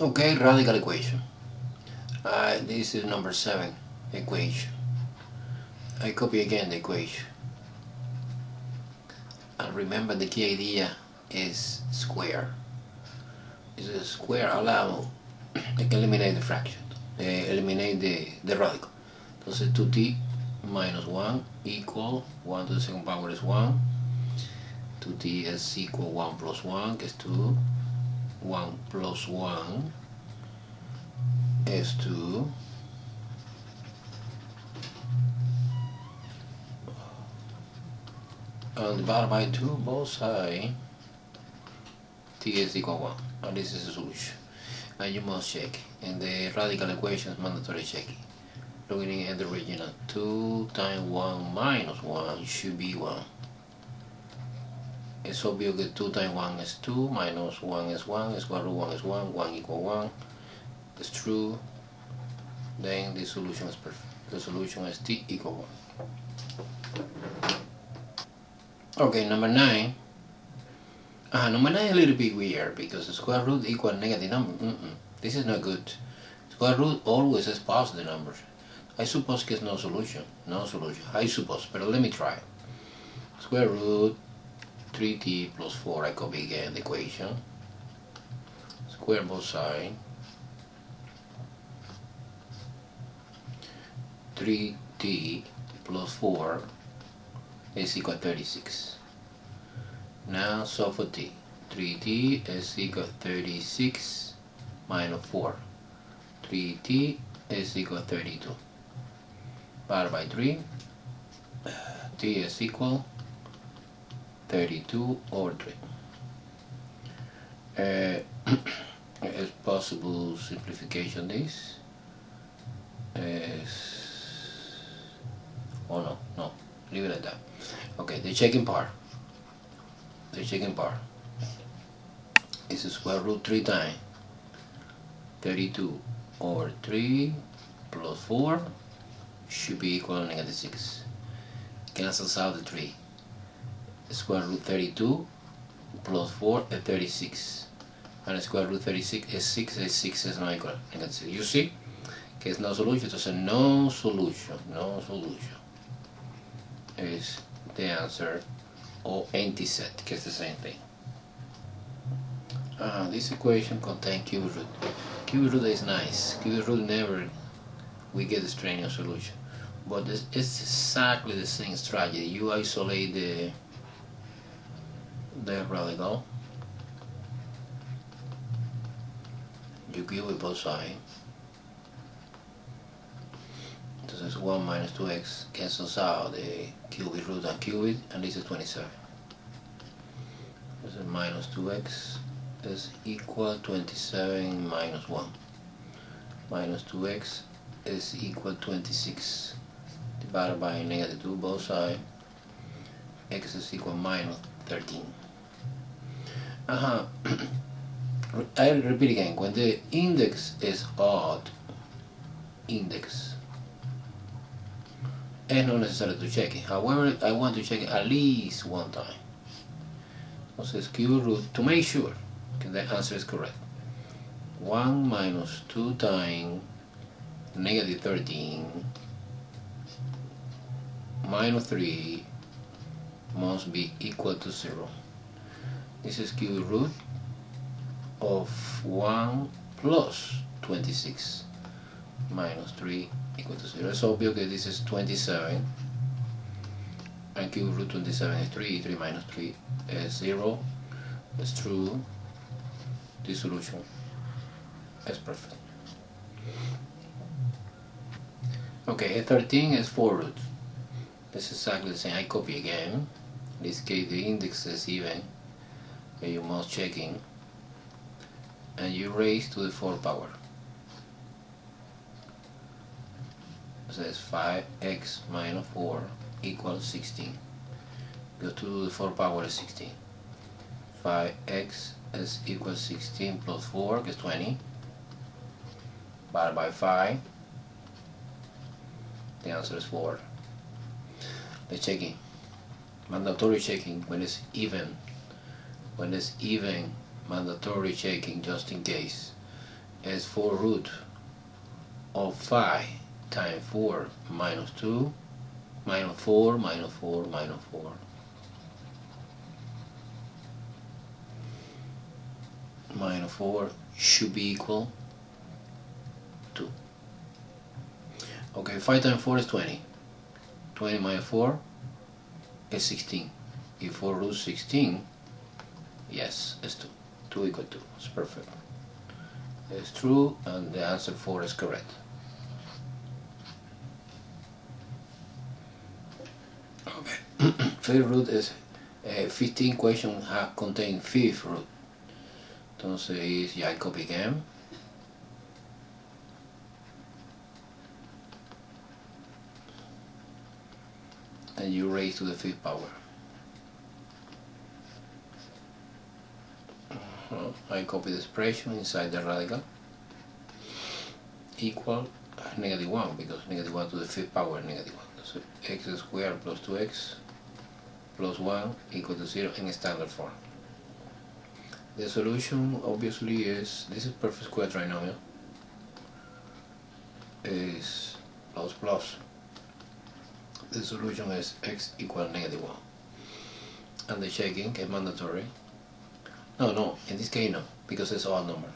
Okay, radical equation. Uh, this is number 7 equation. I copy again the equation. And remember the key idea is square. Is a square allow I can eliminate the fraction, uh, eliminate the, the radical. Entonces 2t minus 1 equal 1 to the second power is 1 2t is equal 1 plus 1 que es 2 1 plus 1 is 2 and divided by 2 both sides t is equal 1 and this is the solution and you must check in the radical equations mandatory checking looking at the original 2 times 1 minus 1 should be 1 it's obvious that 2 times 1 is 2 minus 1 is 1 square root 1 is 1 1 equal 1 it's true. Then the solution is perfect the solution is t equal 1 okay number 9 uh, number 9 is a little bit weird because square root equal negative number. Mm -mm. this is not good. Square root always is positive numbers. I suppose there's no solution. No solution. I suppose but let me try. Square root 3t plus 4 I copy again the equation. Square both sides. 3t plus 4 is equal to 36 now solve for t. 3t is equal to 36 minus 4 3t is equal to 32 divided by 3 t is equal 32 over 3 uh, is possible simplification this is oh no no leave it like that. Okay the checking part. The checking part. This is square root 3 times. 32 over 3 plus 4 should be equal to negative 6 cancels out the 3 square root 32 plus 4 is 36 and square root 36 is 6 is 6 is not equal. Negative 6 you see que es no solution. Entonces no solution no solution is the answer or empty set que the same thing. Uh, this equation contains cube root. Cube root is nice. Cube root never we get extraneous solution. But it's exactly the same strategy. You isolate the the go. you cube both sides entonces 1 minus 2x cancels out the cubic root and cubic and this is 27 this is minus 2x is equal 27 minus 1 minus 2x is equal 26 divided by negative 2 both sides x is equal minus 13 uh-huh I repeat again when the index is odd. Index. It's not necessary to check it however I want to check it at least one time. So it's cube root to make sure the answer is correct. 1 minus 2 times negative 13 minus 3 must be equal to 0 this is cube root of 1 plus 26 minus 3 equal to 0 it's obvious that this is 27 and cube root 27 is 3 3 minus 3 is 0 it's true. The solution is perfect. Okay A13 is 4 root. this is exactly the same. I copy again. In this case the index is even you must check in and you raise to the 4th power. So that's 5x minus 4 equals 16 go to the 4th power is 16 5x is equals 16 plus 4 is 20 divided by 5 the answer is 4 the checking mandatory checking when it's even when it's even mandatory checking just in case is 4 root of 5 times 4 minus 2 minus 4 minus 4 minus 4 minus 4 should be equal to. Okay 5 times 4 is 20 20 minus 4 is 16 if 4 root 16 yes it's 2 2 equal 2 it's perfect. It's true and the answer 4 is correct. Okay. Fifth root is uh, 15 question have contain fifth root. Entonces ya copy again. And you raise to the fifth power I copy the expression inside the radical equal negative 1 because negative 1 to the fifth power is negative 1. So x squared plus 2x plus 1 equal to 0 in standard form. The solution obviously is, this is perfect square trinomial, is plus plus. The solution is x equal negative 1. And the checking is mandatory no, no, in this case no, because it's odd number.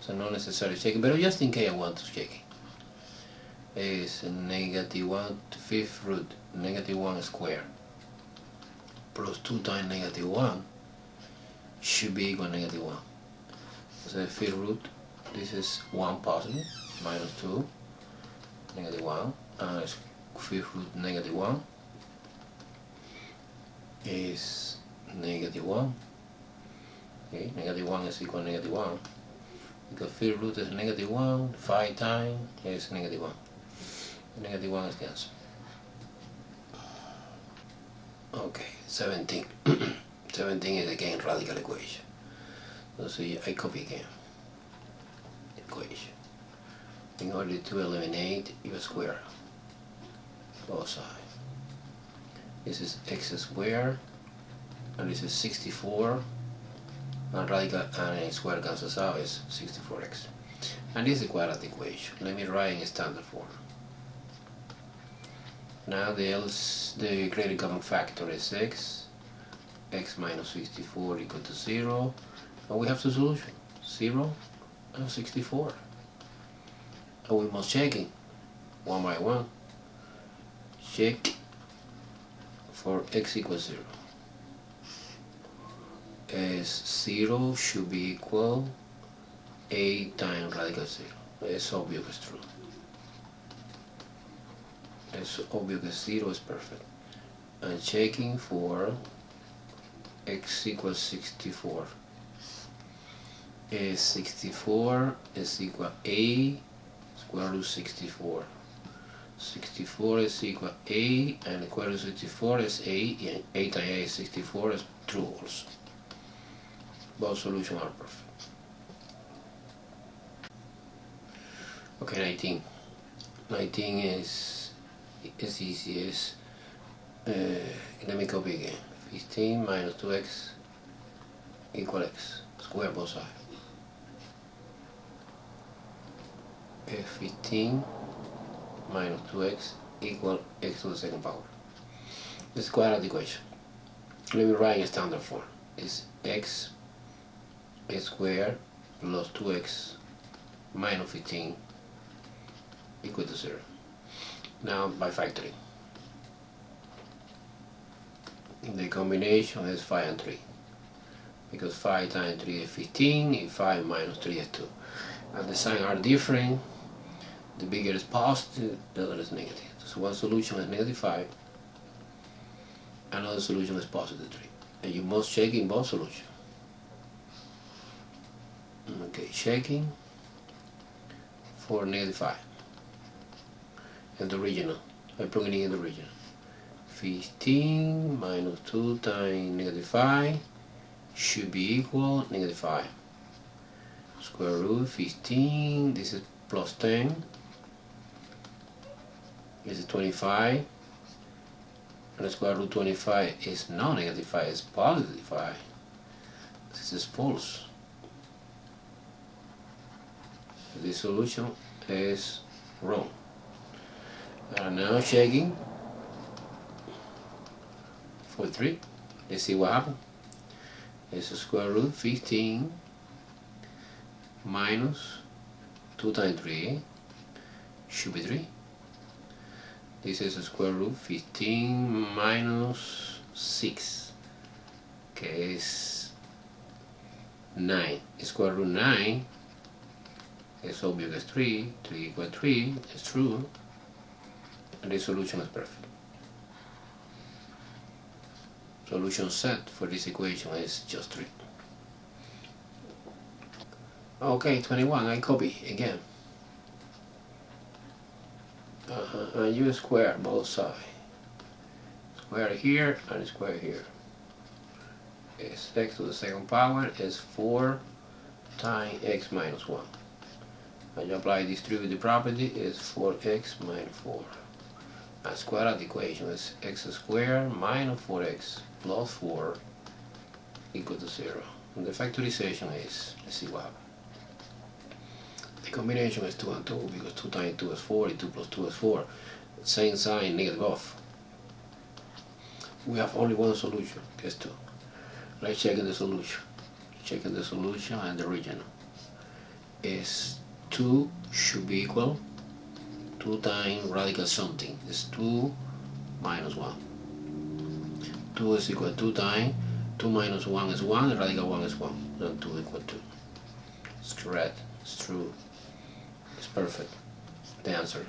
So not necessarily checking, but just in case I want to check it. Is negative 1 to fifth root, negative 1 square plus 2 times negative 1 should be equal to negative 1. So the fifth root, this is 1 positive, minus 2, negative 1, and fifth root negative 1 is negative 1 okay negative 1 is equal to negative 1 because fifth root is negative 1 5 times is negative 1 negative 1 is the answer. Okay 17 17 is again radical equation. So see I copy again equation. In order to eliminate u square both sides. This is x squared and this is 64 and radical and squared cancels out is 64x. And this is a quadratic equation. Let me write in standard form. Now the else the greatest common factor is x, x minus 64 equal to 0, and we have two solutions, 0 and 64. And we must check it one by one. Check for x equals 0 is 0 should be equal a times radical 0. It's obvious it's true. It's obvious 0 is perfect. I'm checking for x equals 64. Is 64 is equal a square root 64. 64 is equal a and square root 64 is a and a times a is 64 is true also both solutions are perfect. Okay, 19. 19 is is easy. Is uh, let me copy again. 15 minus 2x equal x. Square both sides. F 15 minus 2x equal x to the second power. This is quadratic equation. Let me write in standard form. It's x squared plus 2x minus 15 equal to 0. Now by factoring. The combination is 5 and 3 because 5 times 3 is 15 and 5 minus 3 is 2 and the signs are different. The bigger is positive the other is negative. So one solution is negative 5 another solution is positive 3 and you must check in both solutions okay shaking. For negative 5 and the original I'm plugging in the original 15 minus 2 times negative 5 should be equal negative 5 square root 15 this is plus 10 this is 25 and the square root 25 is not negative 5 it's positive 5 this is false This solution is wrong. And now checking for 3. Let's see what happens. It's a square root 15 minus 2 times 3 eh? should be 3. This is a square root 15 minus 6. Okay, it's 9. Square root 9 is obvious as 3. 3 equals 3. It's true. And the solution is perfect. Solution set for this equation is just 3. Okay, 21, I copy again. Uh -huh. You square both sides. Square here and square here. Is x to the second power is 4 times x minus 1. And you apply distributive property is 4x minus 4. And square of the equation is x squared minus 4x plus 4 equal to 0. And the factorization is, let's see what happens. The combination is 2 and 2 because 2 times 2 is 4, and 2 plus 2 is 4. Same sign, negative off. We have only one solution, guess 2. Let's check in the solution. Checking the solution and the original. Is 2 should be equal 2 times radical something. is 2 minus 1. 2 is equal to 2 times 2 minus 1 is 1, and radical 1 is 1. So 2 equal 2. It's correct. It's true. It's perfect. The answer.